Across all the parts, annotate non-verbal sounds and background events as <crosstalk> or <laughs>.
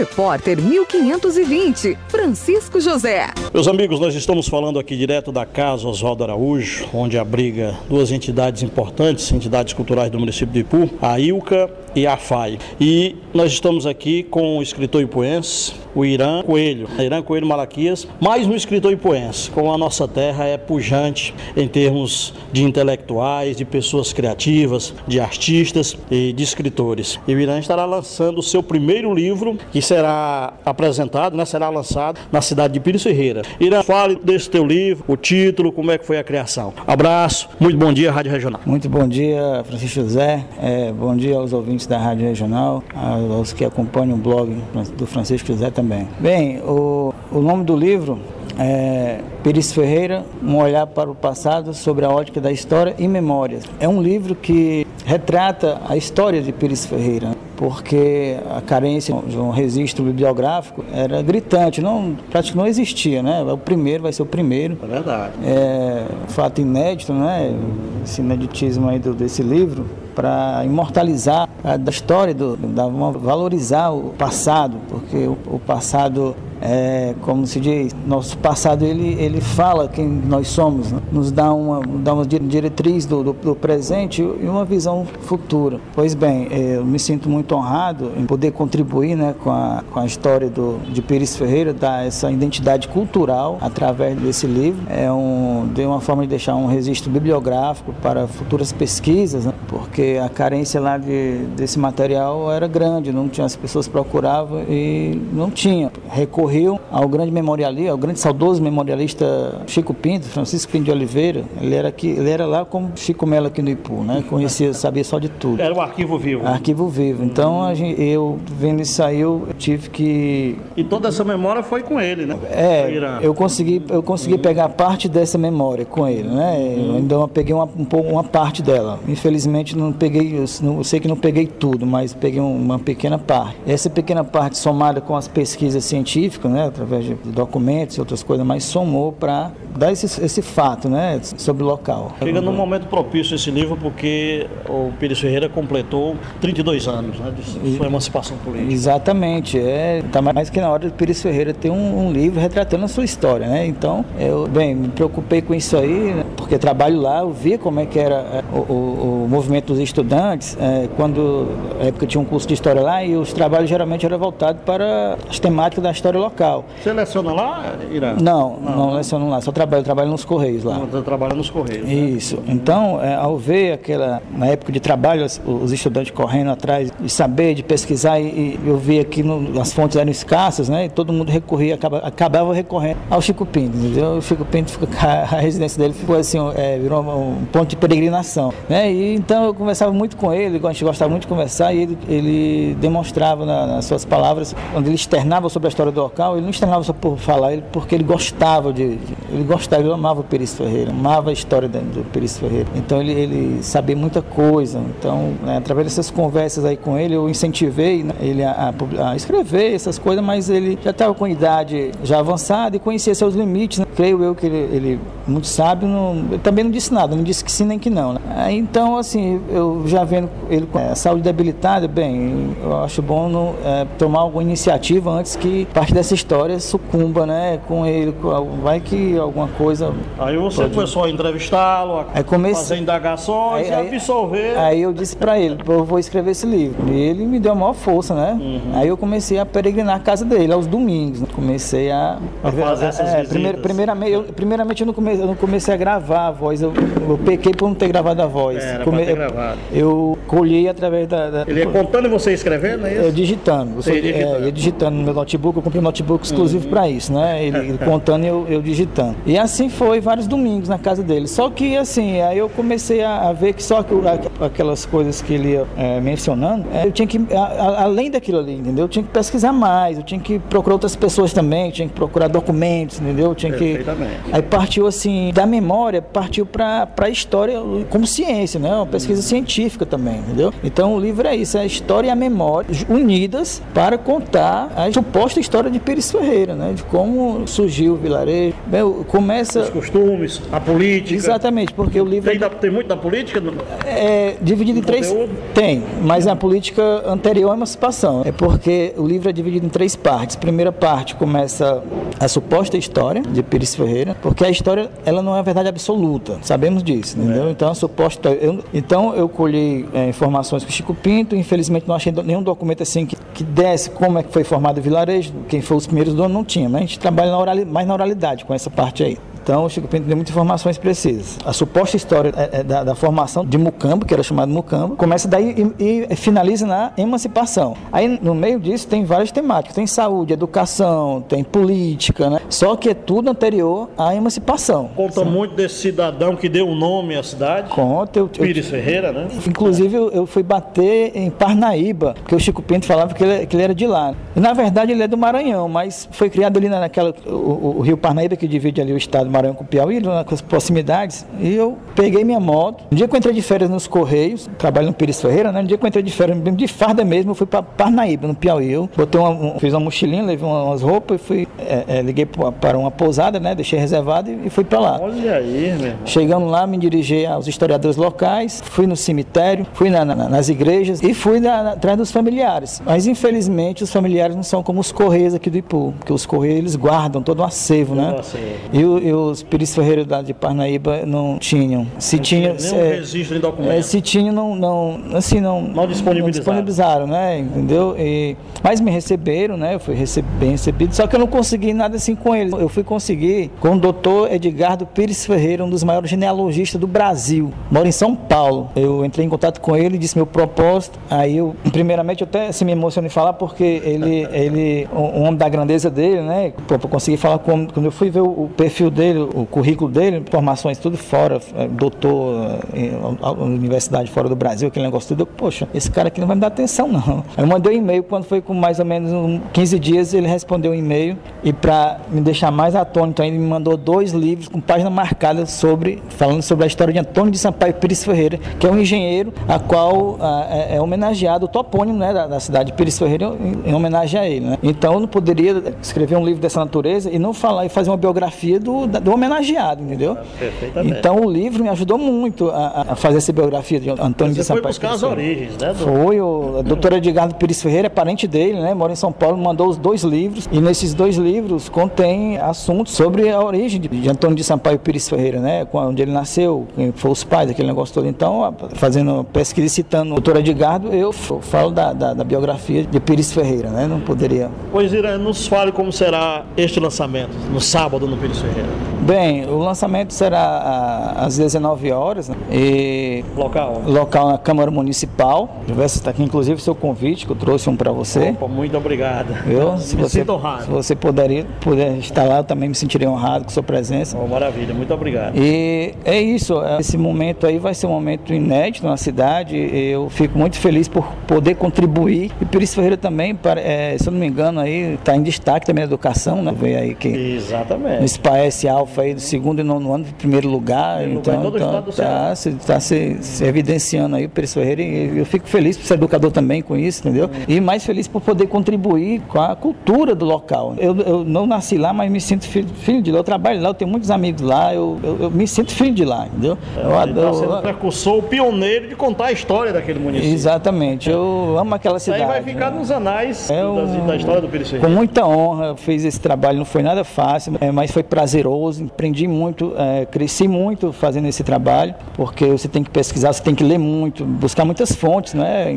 Repórter 1520, Francisco José. Meus amigos, nós estamos falando aqui direto da Casa Oswaldo Araújo, onde abriga duas entidades importantes, entidades culturais do município de Ipu, a ILCA e a FAI. E nós estamos aqui com o escritor ipuense, o Irã Coelho, Irã Coelho Malaquias, mais um escritor ipuense, como a nossa terra é pujante em termos de intelectuais, de pessoas criativas, de artistas e de escritores. E o Irã estará lançando o seu primeiro livro, que será apresentado, né, será lançado na cidade de Pires Ferreira. Irã, fale desse teu livro, o título, como é que foi a criação. Abraço, muito bom dia, Rádio Regional. Muito bom dia, Francisco José, é, bom dia aos ouvintes da Rádio Regional, aos que acompanham o blog do Francisco José também. Bem, o, o nome do livro é, Peris Ferreira, Um Olhar para o Passado sobre a Ótica da História e Memórias. É um livro que retrata a história de Peris Ferreira, porque a carência de um registro bibliográfico era gritante, não, praticamente não existia, né? O primeiro vai ser o primeiro. É verdade. É fato inédito, né? Esse ineditismo aí do, desse livro para imortalizar a da história, do, da, valorizar o passado, porque o, o passado é, como se diz, nosso passado ele, ele fala quem nós somos, né? nos dá uma, dá uma diretriz do, do, do, presente e uma visão futura. Pois bem, é, eu me sinto muito honrado em poder contribuir né, com, a, com a história do, de Pires Ferreira, dar essa identidade cultural através desse livro. É um, de uma forma de deixar um registro bibliográfico para futuras pesquisas, né? porque a carência lá de, desse material era grande, não tinha, as pessoas procuravam e não tinha. Recorrer recorreu ao grande memorialista, ao grande saudoso memorialista Chico Pinto, Francisco Pinto de Oliveira. Ele era aqui, ele era lá como Chico Melo aqui no Ipu, né? Conhecia, sabia só de tudo. Era um arquivo vivo. Arquivo vivo. Então gente, eu vendo isso aí eu tive que E toda essa memória foi com ele, né? É, eu consegui eu consegui pegar parte dessa memória com ele, né? Eu ainda peguei uma, um pouco uma parte dela. Infelizmente não peguei, eu, não, eu sei que não peguei tudo, mas peguei uma pequena parte. Essa pequena parte somada com as pesquisas científicas né, através de documentos e outras coisas, mas somou para dar esse, esse fato né, sobre o local. Chega num momento propício esse livro porque o Pires Ferreira completou 32 anos né, de sua emancipação política. Exatamente, é, tá mais que na hora de Pires Ferreira ter um, um, livro retratando a sua história, né? Então, eu, bem, me preocupei com isso aí, porque trabalho lá, eu vi como é que era é, o, o, o movimento dos estudantes, é, quando, na época tinha um curso de história lá, e os trabalhos geralmente eram voltados para as temáticas da história local. Você leciona lá, Irã? Não, não, não leciono lá, só trabalho, trabalho nos Correios lá. Você trabalha nos Correios. Né? Isso. Né? Então, é, ao ver aquela, na época de trabalho, os, os, estudantes correndo atrás de saber, de pesquisar, e, e eu vi aqui no, as fontes eram escassas, né? E todo mundo recorria, acaba, acabava recorrendo ao Chico Pinto, entendeu? O Chico Pinto, <laughs> a residência dele ficou assim, é, virou um, ponto de peregrinação, né? E então eu conversava muito com ele, a gente gostava muito de conversar, e ele, ele demonstrava na, nas suas palavras, quando ele externava sobre a história do local, ele não externava só por falar, ele, porque ele gostava de, de, ele gostava, ele amava o Perício Ferreira, amava a história do Perício Ferreira. Então ele, ele sabia muita coisa. Então, né, através dessas conversas aí com ele, eu incentivei né, ele a, a, a, escrever essas coisas, mas ele já estava com idade já avançada e conhecia seus limites. Né? Creio eu que ele, ele muito sábio, não, também não disse nada, não disse que sim nem que não. Né? Então, assim, eu já vendo ele com a saúde debilitada, bem, eu acho bom no, é, tomar alguma iniciativa antes que parte dessa história sucumba, né, com ele, vai que alguma coisa... Aí você pode... começou a entrevistá-lo, a comece... fazer indagações aí, e absorver... Aí eu disse para ele, eu vou escrever esse livro. E ele me deu a maior força, né? Uhum. Aí eu comecei a peregrinar a casa dele, aos domingos. Né? Comecei a... A fazer essas é, primeir, primeiramente, eu, primeiramente eu não, comecei, eu não comecei a gravar a voz, eu, eu pequei por não ter gravado a voz. Era Come... ter gravado. Eu, colhei através da... da... Ele ia contando e você escrevendo, é isso? Eu digitando. Você, é, digitando. É, digitando no meu notebook, eu comprei um notebook exclusivo uhum. para isso, né? Ele, ele <laughs> contando e eu, eu, digitando. E assim foi vários domingos na casa dele. Só que assim, aí eu comecei a, a ver que só que, a, aquelas coisas que ele ia é, mencionando, é, eu tinha que, a, além daquilo ali, entendeu? Eu tinha que pesquisar mais, eu tinha que procurar outras pessoas também, eu tinha que procurar documentos, entendeu? Eu tinha que. Aí partiu assim, da memória, partiu para a história como ciência, né? Uma pesquisa hum. científica também. entendeu? Então o livro é isso, é a história e a memória unidas para contar a suposta história de Pires Ferreira, né? De como surgiu o vilarejo. Bem, começa... Os costumes, a política. Exatamente, porque o livro... Tem, da, tem muito da política? É dividido em três... Conteúdo? Tem, mas a política anterior à emancipação. É porque o livro é dividido em três partes. Primeira parte começa a suposta história de Pires Ferreira, porque a história ela não é a verdade absoluta, sabemos disso, entendeu? É. Então eu, então eu colhi é, informações com Chico Pinto, infelizmente não achei nenhum documento assim que, que desse como é que foi formado o vilarejo, quem foi os primeiros donos não tinha, mas a gente trabalha na mais na oralidade com essa parte aí. Então, o Chico Pinto deu muitas informações precisas. A suposta história é, é da, da, formação de Mucambo, que era chamado Mucambo, começa daí e, e, finaliza na emancipação. Aí, no meio disso, tem várias temáticas. Tem saúde, educação, tem política, né? Só que é tudo anterior à emancipação. Conta muito desse cidadão que deu o nome à cidade. Conta. Eu, Pires eu, Ferreira, né? Inclusive, eu, eu, fui bater em Parnaíba, porque o Chico Pinto falava que ele, que ele era de lá. E, na verdade, ele é do Maranhão, mas foi criado ali naquela... o, o rio Parnaíba, que divide ali o estado Maranhão com Piauí, nas proximidades, e eu peguei minha moto. No dia que eu entrei de férias nos Correios, trabalho no Pires Ferreira, né? No dia que eu entrei de férias, de farda mesmo, eu fui para Parnaíba, no Piauí. Eu botei uma, um, fiz uma mochilinha, levei umas roupas e fui, é, é, liguei para uma pousada, né? Deixei reservado e, e fui para lá. Olha aí, meu Chegando lá, me dirigi aos historiadores locais, fui no cemitério, fui na, na, nas igrejas e fui na, atrás dos familiares. Mas infelizmente os familiares não são como os Correios aqui do Ipu, porque os Correios eles guardam todo o acervo, né? E, e os Pires Ferreira da de Parnaíba não tinham. Se não tinha, tinha nenhum é, registro em documento. É, se tinha, não, não, assim, não, não disponibilizaram. Não disponibilizaram, né? Entendeu? E, mas me receberam, né? Eu fui rece bem recebido, só que eu não consegui nada assim com eles. Eu fui conseguir com o doutor Edgardo Pires Ferreira, um dos maiores genealogistas do Brasil. Mora em São Paulo. Eu entrei em contato com ele, disse meu propósito. Aí eu, primeiramente, eu até assim, me emocionei falar porque ele, ele, um homem da grandeza dele, né? Para conseguir falar com quando eu fui ver o, o perfil dele, o currículo dele, formações tudo fora, é, doutor em universidade fora do Brasil, aquele negócio tudo. Eu, Poxa, esse cara aqui não vai me dar atenção, não. Eu mandei um e-mail, quando foi com mais ou menos 15 dias, ele respondeu um e-mail e para me deixar mais atônito ainda, me mandou dois livros com página marcada sobre, falando sobre a história de Antônio de Sampaio Pires Ferreira, que é um engenheiro a qual a, é, é, homenageado, o topônimo né, da, da, cidade de Pires Ferreira, em, em homenagem a ele. Né? Então eu não poderia escrever um livro dessa natureza e não falar e fazer uma biografia do, do homenageado, entendeu? Perfeitamente. Então o livro me ajudou muito a, a fazer essa biografia de Antônio Você de Sampaio. Foi buscar as origens, né? Do... Foi, o, a doutora Edgardo Pires Ferreira é parente dele, né? Mora em São Paulo, mandou os dois livros e nesses dois livros contém assuntos sobre a origem de, de Antônio de Sampaio Pires Ferreira, né? Onde ele nasceu, quem foram os pais, aquele negócio todo. Então, fazendo pesquisa e citando o doutor Edgardo, eu falo da, da, da, biografia de Pires Ferreira, né? Não poderia. Pois, Ira, nos fale como será este lançamento, no sábado no Pires Ferreira. Bem, o lançamento será às 19 horas. Né? E local? Local na Câmara Municipal. Está aqui, inclusive, seu convite, que eu trouxe um para você. Opa, muito obrigado. Eu, <laughs> se me você, honrado. Se você puder, puder estar lá, eu também me sentirei honrado com sua presença. Oh, maravilha, muito obrigado. E é isso, esse momento aí vai ser um momento inédito na cidade. Eu fico muito feliz por poder contribuir. E Pires Ferreira também, é, se eu não me engano, aí está em destaque também a educação, né? Vê aí que Exatamente. Nesse país Alfa aí do segundo e nono ano, primeiro lugar. então, então tá, se, tá se, se, evidenciando aí o Pires Ferreira e eu fico feliz por ser educador também com isso, entendeu? E mais feliz por poder contribuir com a cultura do local. Eu, eu não nasci lá, mas me sinto filho, filho, de lá. Eu trabalho lá, eu tenho muitos amigos lá, eu, eu, eu me sinto filho de lá, entendeu? É, eu adoro. Tá sendo precursor, o pioneiro de contar a história daquele município. Exatamente, eu amo aquela cidade. Aí vai ficar né? nos anais é um, da história do Pires Ferreira. Com muita honra, fiz esse trabalho, não foi nada fácil, é, mas foi prazeroso, aprendi muito, é, cresci muito fazendo esse trabalho, porque você tem que pesquisar, você tem que ler muito, buscar muitas fontes, né?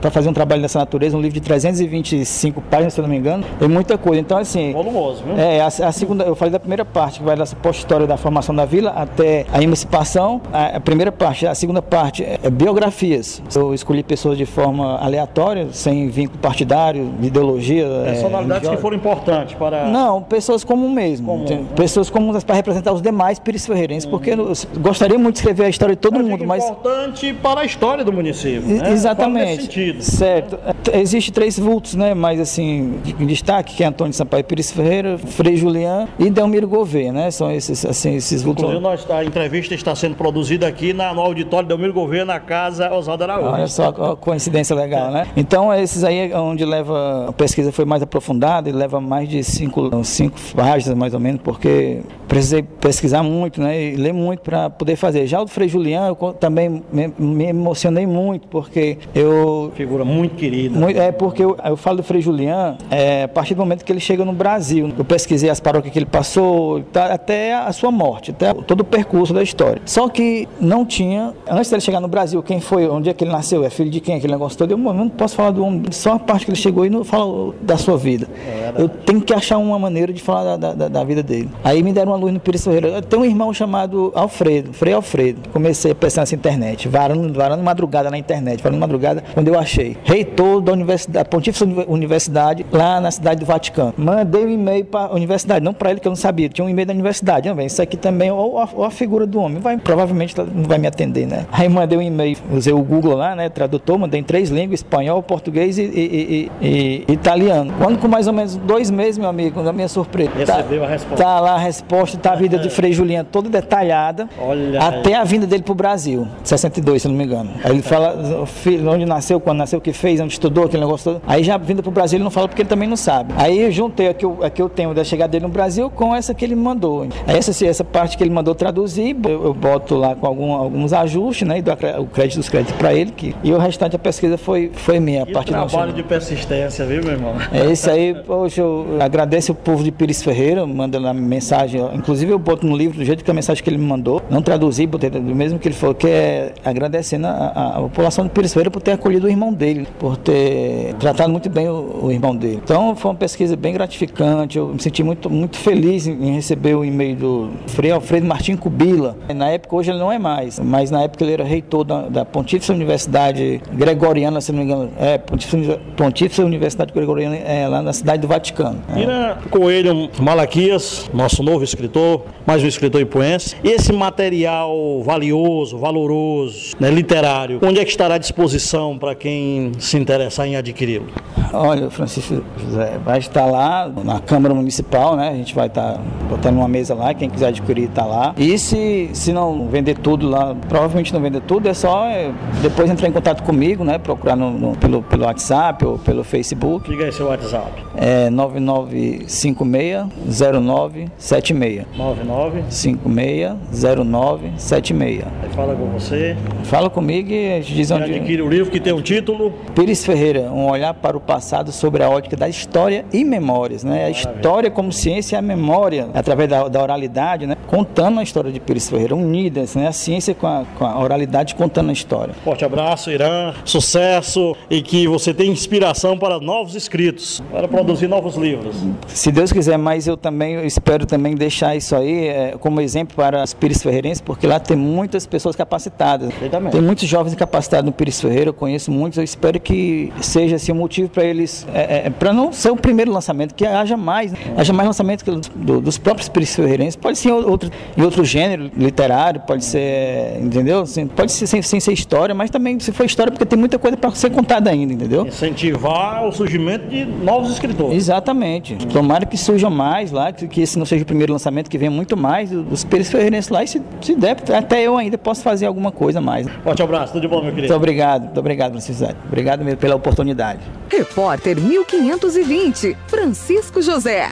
Para fazer um trabalho dessa natureza, um livro de 325 páginas, se eu não me engano, tem muita coisa. Então, assim. Volumoso, viu? É, a, a segunda, eu falei da primeira parte, que vai da suposta história da formação da vila até a emancipação. A, a primeira parte, a segunda parte é, é biografias. Eu escolhi pessoas de forma aleatória, sem vínculo partidário, ideologia. Personalidades é, que foram importantes para. Não, pessoas como mesmo. Comum. Pessoas como para representar os demais Pires Ferreirenses, porque eu gostaria muito de escrever a história de todo eu mundo, mas importante para a história do município, né? Exatamente. Sentido. Certo. Existem três vultos, né, mas assim, em destaque, que é Antônio Sampaio Pires Ferreira, Frei Julián e Delmiro Gouveia, né? São esses assim, esses vultos. Inclusive, nós, a entrevista está sendo produzida aqui na, no auditório Delmiro Gouveia, na casa Oswaldo Araújo. Olha só a coincidência legal, né? Então, esses aí é onde leva, a pesquisa foi mais aprofundada e leva mais de cinco, cinco páginas, mais ou menos, porque precisei pesquisar muito, né? E ler muito para poder fazer. Já o Frei Julián, eu também me, me emocionei muito, porque eu... Figura muito querida. Muito, é, porque eu, eu falo do Frei Julián, é, a partir do momento que ele chega no Brasil, eu pesquisei as paróquias que ele passou, tá, até a sua morte, até todo o percurso da história. Só que não tinha, antes dele chegar no Brasil, quem foi, onde é que ele nasceu, é filho de quem, aquele negócio todo, eu não posso falar do homem, só a parte que ele chegou e não fala da sua vida. É eu tenho que achar uma maneira de falar da, da, da vida dele. Aí me deram uma luz no Pires Ferreira. Tem um irmão chamado Alfredo, Frei Alfredo. Comecei a pensar nessa internet, varando, varando madrugada na internet, varando madrugada, quando eu achei. Reitor da Universidade, Pontífice Universidade, lá na cidade do Vaticano. Mandei um e-mail para a universidade, não para ele que eu não sabia, tinha um e-mail da universidade. Não, isso aqui também, ou a, ou a, figura do homem, vai, provavelmente não vai me atender, né? Aí mandei um e-mail, usei o Google lá, né, tradutor, mandei em três línguas, espanhol, português e, e, e, e italiano. Quando com mais ou menos dois meses, meu amigo, da minha surpresa. Recebeu tá, a resposta. Tá lá a resposta, tá a vida de Frei Juliano toda detalhada. Olha até aí. a vinda dele pro Brasil, 62, se não me engano. Aí ele fala onde nasceu, quando nasceu, o que fez, onde estudou, aquele negócio todo. Aí já vindo pro Brasil ele não fala porque ele também não sabe. Aí eu juntei a que eu, a que eu tenho da chegada dele no Brasil com essa que ele mandou. Aí essa, essa parte que ele mandou traduzir, eu, eu boto lá com algum, alguns ajustes, né? E dou o crédito dos créditos para ele. Que, e o restante da pesquisa foi, foi minha. E a parte trabalho de persistência, viu, meu irmão? É isso aí, poxa, eu agradeço o povo de Pires Ferreira, mandando a mensagem. Inclusive eu boto no livro do jeito que a mensagem que ele me mandou. Não traduzi, botei do mesmo que ele falou, que é agradecendo a, a, população de Pires Ferreira por ter acolhido o irmão dele, por ter tratado muito bem o, o, irmão dele. Então foi uma pesquisa bem gratificante. Eu me senti muito, muito feliz em, receber o e-mail do Frei Alfredo Martim Cubila. Na época, hoje ele não é mais, mas na época ele era reitor da, da Pontífice Universidade Gregoriana, se não me engano. É, Pontífice, Pontífice Universidade Gregoriana, é, lá na cidade do Vaticano. É. Ira Coelho Malaquias, nosso novo escritor, mais um escritor ipuense. E esse material valioso, valoroso, né, literário, onde é que estará à disposição para quem se interessar em adquiri-lo? Olha, Francisco José, vai estar lá na Câmara Municipal, né? A gente vai estar botando uma mesa lá, quem quiser adquirir está lá. E se, se não vender tudo lá, provavelmente não vender tudo, é só é, depois entrar em contato comigo, né? Procurar no, no, pelo, pelo WhatsApp ou pelo Facebook. Diga aí seu WhatsApp. É 99560976. 99560976. Aí fala com você. Fala comigo e a gente diz onde. adquire o livro que tem um título. Pires Ferreira, um olhar para o passado passado sobre a ótica da história e memórias, né? A história como ciência e a memória, através da, da oralidade, né? Contando a história de Pires Ferreira, unidas, né? A ciência com a, com a oralidade contando a história. Forte abraço, Irã, sucesso e que você tenha inspiração para novos escritos, para produzir novos livros. Se Deus quiser, mas eu também eu espero também deixar isso aí é, como exemplo para os Pires Ferreirenses, porque lá tem muitas pessoas capacitadas. Tem muitos jovens capacitados no Pires Ferreira, eu conheço muitos, eu espero que seja assim, um motivo para eles, é, é, para não ser o primeiro lançamento, que haja mais, né? haja mais lançamento do, dos próprios ferreirenses, pode ser outro, em outro gênero literário, pode ser, entendeu? Assim, pode ser sem, sem, ser história, mas também se for história, porque tem muita coisa para ser contada ainda, entendeu? Incentivar o surgimento de novos escritores. Exatamente. Tomara que surjam mais lá, que, que esse não seja o primeiro lançamento, que venha muito mais dos ferreirenses lá, e se, se der, até eu ainda posso fazer alguma coisa mais. Forte abraço, tudo de bom, meu querido. Muito obrigado, muito obrigado, Francisco. Obrigado mesmo pela oportunidade. Repórter 1520, Francisco José.